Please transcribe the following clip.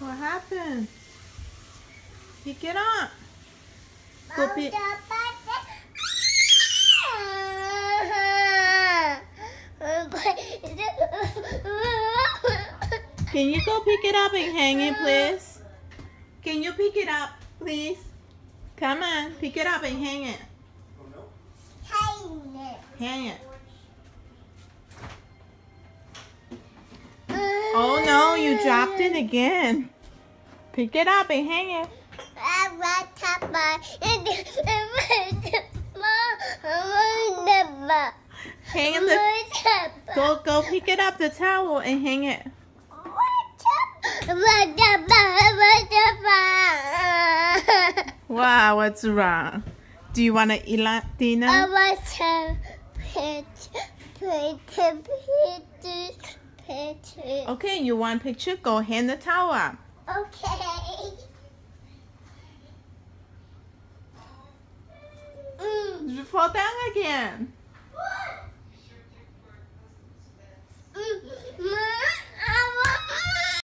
again. Pick it up. Go. Can you go pick it up and hang it, please? Can you pick it up, please? Come on, pick it up and hang it. Hang it. Oh dropped it again. Pick it up and hang it. Hang it. The, go go pick it up the towel and hang it. Wow, what's wrong? Do you want to eat dinner? I want to picture. Okay, you want picture? Go hang the towel up. Okay. Mm. You fall down again.